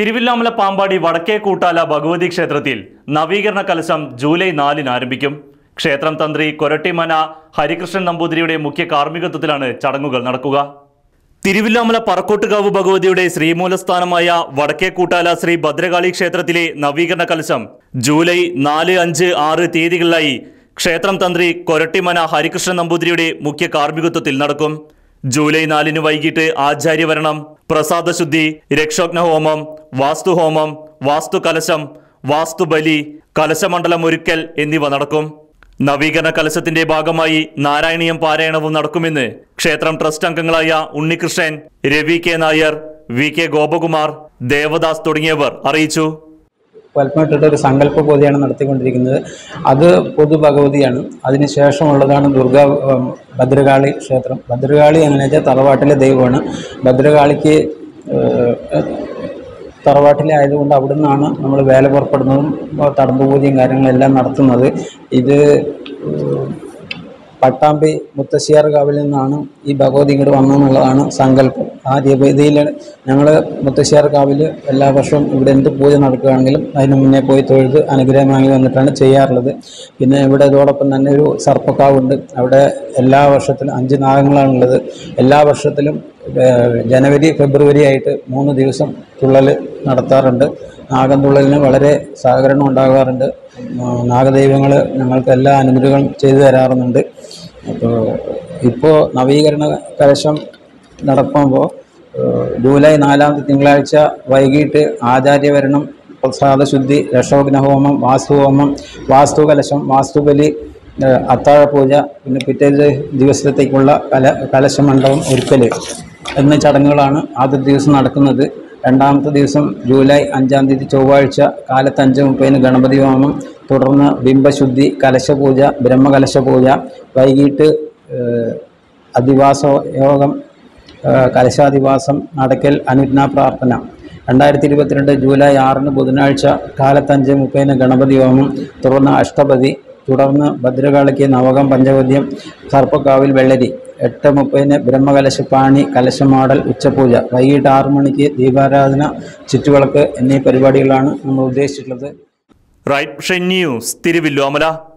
തിരുവില്ലാമല പാമ്പാടി വടക്കേ കൂട്ടാല ഭഗവതി ക്ഷേത്രത്തിൽ നവീകരണ കലശം ജൂലൈ നാലിന് ആരംഭിക്കും. ക്ഷേത്രം തന്ത്രി കൊരട്ടിമന ഹരികൃഷ്ണൻ നമ്പൂതിരിയുടെ മുഖ്യ കാർമ്മികത്വത്തിലാണ് ചടങ്ങുകൾ നടക്കുക. തിരുവില്ലാമല പറക്കോട്ടുകാവ് ഭഗവതിയുടെ ശ്രീമൂലസ്ഥാനമായ വടക്കേ കൂട്ടാല ശ്രീ ഭദ്രകാളി ക്ഷേത്രത്തിലെ നവീകരണ കലശം ജൂലൈ നാല് അഞ്ച് ആറ് തീയതികളിലായി ക്ഷേത്രം തന്ത്രി കൊരട്ടിമന ഹരികൃഷ്ണൻ നമ്പൂതിരിയുടെ മുഖ്യ കാർമ്മികത്വത്തിൽ നടക്കും. ജൂലൈ നാലിന് വൈകിട്ട് ആചാര്യവരണം പ്രസാദശുദ്ധി രക്ഷോഗ്നഹോമം വാസ്തുഹോമം വാസ്തുകലശം വാസ്തുബലി കലശമണ്ഡലം ഒരുക്കൽ എന്നിവ നടക്കും. നവീകരണ കലശത്തിന്റെ ഭാഗമായി നാരായണീയം പാരായണവും നടക്കുമെന്ന് ക്ഷേത്രം ട്രസ്റ്റ് അംഗങ്ങളായ Unnikrishnan Ravi K Nair V K Gopakumar Devadas തുടങ്ങിയവർ അറിയിച്ചു. വൽപ്പമിട്ടിട്ട് ഒരു സങ്കല്പ പൂജയാണ് നടത്തിക്കൊണ്ടിരിക്കുന്നത്. അത് പൊതു ഭഗവതിയാണ് അതിനുശേഷമുള്ളതാണ് ദുർഗാ ഭദ്രകാളി ക്ഷേത്രം. ഭദ്രകാളി എന്ന് വെച്ചാൽ തറവാട്ടിലെ ദൈവമാണ്. ഭദ്രകാളിക്ക് തറവാട്ടിലെ ആയതുകൊണ്ട് അവിടെ നിന്നാണ് നമ്മൾ വേല പുറപ്പെടുന്നതും തടമ്പ് പൂജയും കാര്യങ്ങളെല്ലാം നടത്തുന്നത്. ഇത് പട്ടാമ്പി മുത്തശ്ശിയാർ കാവിൽ നിന്നാണ് ഈ ഭഗവതി ഇങ്ങോട്ട് വന്നതെന്നുള്ളതാണ് സങ്കല്പം. ആ രീതിയിൽ ഞങ്ങൾ മുത്തശ്ശിയാർ കാവിൽ എല്ലാ വർഷവും ഇവിടെ എന്ത് പൂജ നടക്കുകയാണെങ്കിലും അതിന് മുന്നേ പോയി തൊഴുത് അനുഗ്രഹം വാങ്ങി വന്നിട്ടാണ് ചെയ്യാറുള്ളത്. പിന്നെ ഇവിടെ ഇതോടൊപ്പം തന്നെ ഒരു സർപ്പക്കാവുണ്ട്. അവിടെ എല്ലാ വർഷത്തിലും അഞ്ച് നാഗങ്ങളാണുള്ളത്. എല്ലാ വർഷത്തിലും ജനുവരി ഫെബ്രുവരി ആയിട്ട് മൂന്ന് ദിവസം തുള്ളൽ നടത്താറുണ്ട്. നാഗം തുള്ളലിന് വളരെ സഹകരണം ഉണ്ടാകാറുണ്ട്. നാഗദൈവങ്ങൾ ഞങ്ങൾക്ക് എല്ലാ അനുഗ്രഹങ്ങളും ചെയ്തു തരാറുണ്ട് അപ്പോൾ ഇപ്പോൾ നവീകരണ കലശം നടക്കുമ്പോൾ ജൂലൈ നാലാമത്തെ തിങ്കളാഴ്ച വൈകിട്ട് ആചാര്യവരണം പ്രസാദശുദ്ധി രക്ഷോഗ്നഹോമം വാസ്തുഹോമം വാസ്തുകലശം വാസ്തുബലി അത്താഴപൂജ പിന്നെ പിറ്റേ ദിവസത്തേക്കുള്ള കല കലശമണ്ഡപം ഒരുക്കൽ എന്ന ചടങ്ങുകളാണ് ആദ്യ ദിവസം നടക്കുന്നത്. രണ്ടാമത്തെ ദിവസം ജൂലൈ അഞ്ചാം തീയതി ചൊവ്വാഴ്ച കാലത്ത് അഞ്ച് മുപ്പതിന് ഗണപതി ഹോമം തുടർന്ന് ബിംബശുദ്ധി കലശപൂജ ബ്രഹ്മകലശപൂജ വൈകിട്ട് അധിവാസ യോഗം കലശാധിവാസം നടക്കൽ അനുജ്ഞാ പ്രാർത്ഥന. രണ്ടായിരത്തി ഇരുപത്തിരണ്ട് ജൂലൈ ആറിന് ബുധനാഴ്ച കാലത്തഞ്ച് മുപ്പതിന് ഗണപതി ഹോമം തുടർന്ന് അഷ്ടപതി തുടർന്ന് ഭദ്രകാളിക്ക് നവകം പഞ്ചവദ്യം സർപ്പക്കാവിൽ വെള്ളരി എട്ട് മുപ്പതിന് ബ്രഹ്മകലശപ്പാണി കലശമാടൽ ഉച്ചപൂജ വൈകിട്ട് ആറ് മണിക്ക് ദീപാരാധന ചുറ്റുവിളക്ക് എന്നീ പരിപാടികളാണ് നമ്മൾ ഉദ്ദേശിച്ചിട്ടുള്ളത്. Right news Thiruvilwamala